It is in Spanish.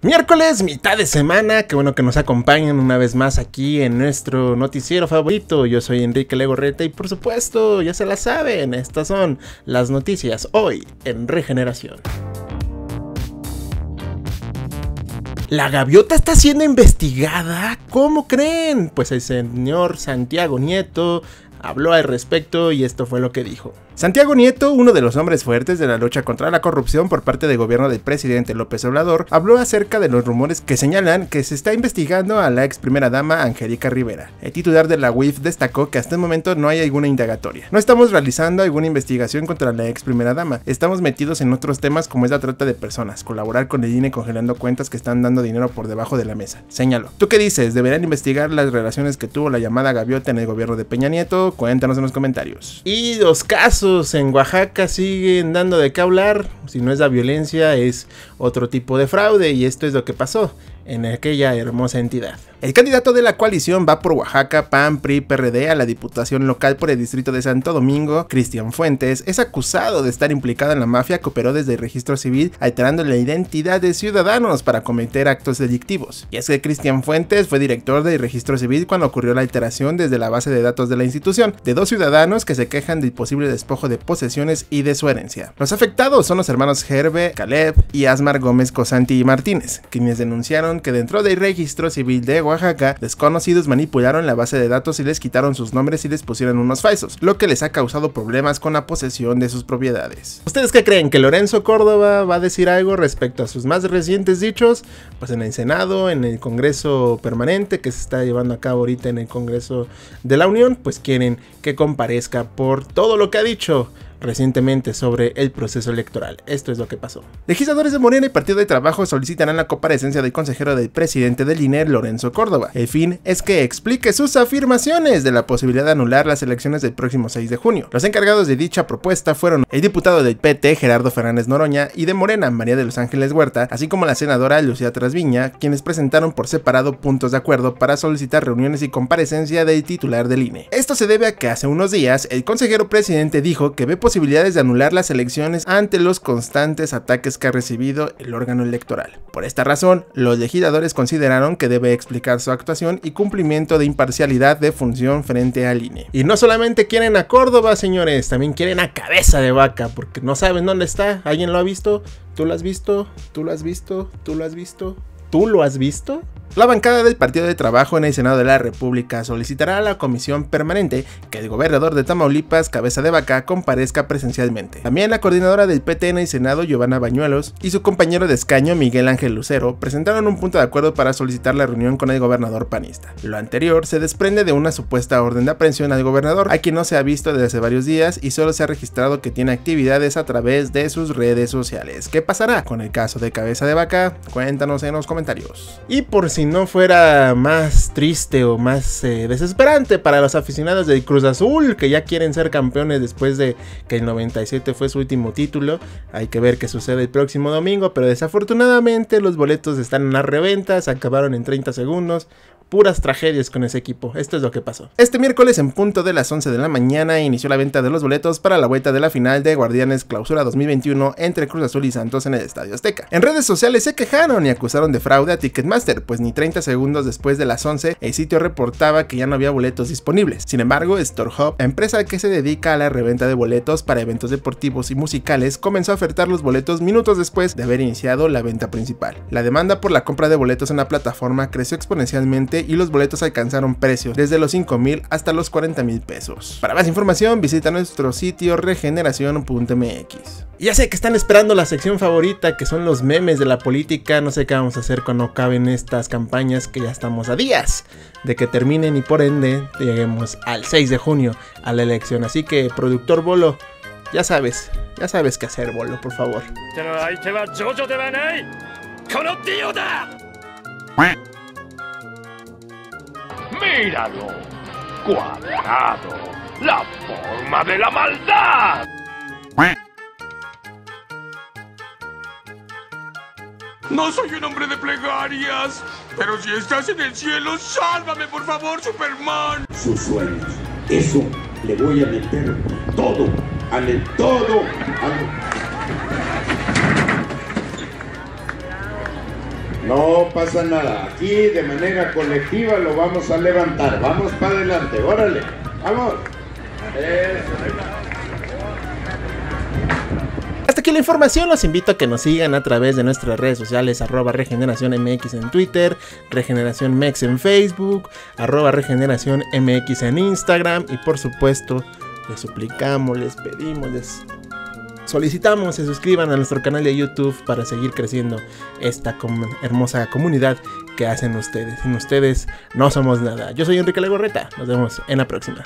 Miércoles, mitad de semana, qué bueno que nos acompañen una vez más aquí en nuestro noticiero favorito. Yo soy Enrique Legorreta y por supuesto, ya se la saben, estas son las noticias hoy en Regeneración. La gaviota está siendo investigada. ¿Cómo creen? Pues el señor Santiago Nieto habló al respecto y esto fue lo que dijo. Santiago Nieto, uno de los hombres fuertes de la lucha contra la corrupción por parte del gobierno del presidente López Obrador, habló acerca de los rumores que señalan que se está investigando a la ex primera dama Angélica Rivera. El titular de la UIF destacó que hasta el momento no hay alguna indagatoria. No estamos realizando alguna investigación contra la ex primera dama, estamos metidos en otros temas como es la trata de personas, colaborar con el INE congelando cuentas que están dando dinero por debajo de la mesa. Señaló. ¿Tú qué dices? ¿Deberían investigar las relaciones que tuvo la llamada gaviota en el gobierno de Peña Nieto? Cuéntanos en los comentarios. Y los casos en Oaxaca siguen dando de qué hablar. Si no es la violencia, es otro tipo de fraude y esto es lo que pasó en aquella hermosa entidad. El candidato de la coalición va por Oaxaca, PAN, PRI, PRD a la diputación local por el distrito de Santo Domingo, Cristian Fuentes, es acusado de estar implicado en la mafia que operó desde el registro civil alterando la identidad de ciudadanos para cometer actos delictivos. Y es que Cristian Fuentes fue director del registro civil cuando ocurrió la alteración desde la base de datos de la institución de dos ciudadanos que se quejan del posible despojo de posesiones y de su herencia. Los afectados son los hermanos Herbe, Caleb y Asmar Gómez Cosanti y Martínez, quienes denunciaron que dentro del registro civil de Oaxaca, desconocidos manipularon la base de datos y les quitaron sus nombres y les pusieron unos falsos, lo que les ha causado problemas con la posesión de sus propiedades. ¿Ustedes qué creen? ¿Que Lorenzo Córdoba va a decir algo respecto a sus más recientes dichos? Pues en el Senado, en el Congreso Permanente que se está llevando a cabo ahorita en el Congreso de la Unión, pues quieren que comparezca por todo lo que ha dicho recientemente sobre el proceso electoral. Esto es lo que pasó. Legisladores de Morena y Partido de Trabajo solicitarán la comparecencia del consejero del presidente del INE, Lorenzo Córdoba. El fin es que explique sus afirmaciones de la posibilidad de anular las elecciones del próximo 6 de junio. Los encargados de dicha propuesta fueron el diputado del PT, Gerardo Fernández Noroña, y de Morena, María de los Ángeles Huerta, así como la senadora Lucía Trasviña, quienes presentaron por separado puntos de acuerdo para solicitar reuniones y comparecencia del titular del INE. Esto se debe a que hace unos días el consejero presidente dijo que ve posibilidades de anular las elecciones ante los constantes ataques que ha recibido el órgano electoral. Por esta razón, los legisladores consideraron que debe explicar su actuación y cumplimiento de imparcialidad de función frente al INE. Y no solamente quieren a Córdoba, señores, también quieren a cabeza de vaca, porque no saben dónde está. ¿Alguien lo ha visto? ¿Tú lo has visto? ¿Tú lo has visto? ¿Tú lo has visto? ¿Tú lo has visto? La bancada del Partido de Trabajo en el Senado de la República solicitará a la comisión permanente que el gobernador de Tamaulipas, Cabeza de Vaca, comparezca presencialmente. También la coordinadora del PT en el Senado, Giovanna Bañuelos, y su compañero de escaño, Miguel Ángel Lucero, presentaron un punto de acuerdo para solicitar la reunión con el gobernador panista. Lo anterior se desprende de una supuesta orden de aprehensión al gobernador, a quien no se ha visto desde hace varios días y solo se ha registrado que tiene actividades a través de sus redes sociales. ¿Qué pasará con el caso de Cabeza de Vaca? Cuéntanos en los comentarios. Y por si no fuera más triste o más eh, desesperante para los aficionados del Cruz Azul, que ya quieren ser campeones después de que el 97 fue su último título. Hay que ver qué sucede el próximo domingo, pero desafortunadamente los boletos están en la reventa, se acabaron en 30 segundos puras tragedias con ese equipo. Esto es lo que pasó. Este miércoles en punto de las 11 de la mañana inició la venta de los boletos para la vuelta de la final de Guardianes Clausura 2021 entre Cruz Azul y Santos en el Estadio Azteca. En redes sociales se quejaron y acusaron de fraude a Ticketmaster, pues ni 30 segundos después de las 11 el sitio reportaba que ya no había boletos disponibles. Sin embargo, StoreHub, empresa que se dedica a la reventa de boletos para eventos deportivos y musicales, comenzó a ofertar los boletos minutos después de haber iniciado la venta principal. La demanda por la compra de boletos en la plataforma creció exponencialmente y los boletos alcanzaron precios desde los 5 mil hasta los 40 mil pesos. Para más información visita nuestro sitio regeneración.mx. Ya sé que están esperando la sección favorita que son los memes de la política, no sé qué vamos a hacer cuando caben estas campañas que ya estamos a días de que terminen y por ende lleguemos al 6 de junio a la elección. Así que productor Bolo, ya sabes, ya sabes qué hacer Bolo, por favor. ¡Míralo! ¡Cuadrado! ¡La forma de la maldad! No soy un hombre de plegarias, pero si estás en el cielo, sálvame por favor, Superman. Sus sueños. Eso le voy a meter todo, al todo, al... No pasa nada. Aquí de manera colectiva lo vamos a levantar. Vamos para adelante. Órale. Vamos. Hasta aquí la información, los invito a que nos sigan a través de nuestras redes sociales, arroba regeneración en Twitter, regeneración MEX en Facebook, arroba regeneración MX en Instagram y por supuesto les suplicamos, les pedimos, les solicitamos se suscriban a nuestro canal de YouTube para seguir creciendo esta hermosa comunidad que hacen ustedes. Sin ustedes no somos nada. Yo soy Enrique Legorreta, nos vemos en la próxima.